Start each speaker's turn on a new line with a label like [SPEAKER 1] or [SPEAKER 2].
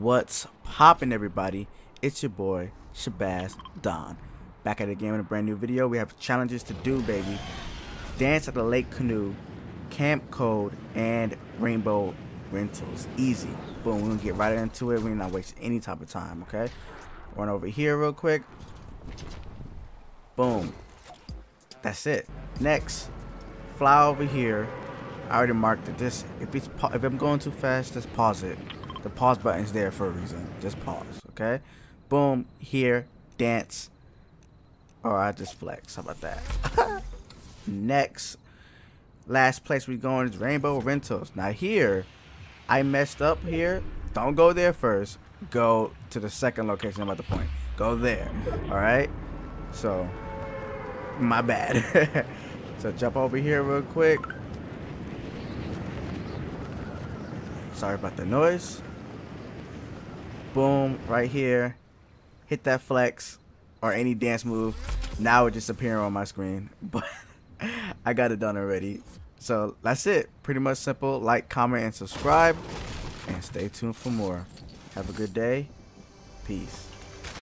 [SPEAKER 1] What's poppin' everybody? It's your boy, Shabazz Dawn. Back at the game with a brand new video. We have challenges to do, baby. Dance at the Lake Canoe, Camp Cod, and Rainbow Rentals. Easy. Boom, we're gonna get right into it. We're not wasting any type of time, okay? Run over here real quick. Boom. That's it. Next, fly over here. I already marked it. This if it's if I'm going too fast, just pause it. The pause button's there for a reason. Just pause, okay? Boom, here, dance. Or I just flex. How about that? Next, last place we going is Rainbow Rentals. Now here, I messed up here. Don't go there first. Go to the second location I'm about the point. Go there. All right. So, my bad. so jump over here real quick. Sorry about the noise. Boom, right here. Hit that flex or any dance move. Now it's just appearing on my screen. But I got it done already. So that's it. Pretty much simple. Like, comment, and subscribe. And stay tuned for more. Have a good day. Peace.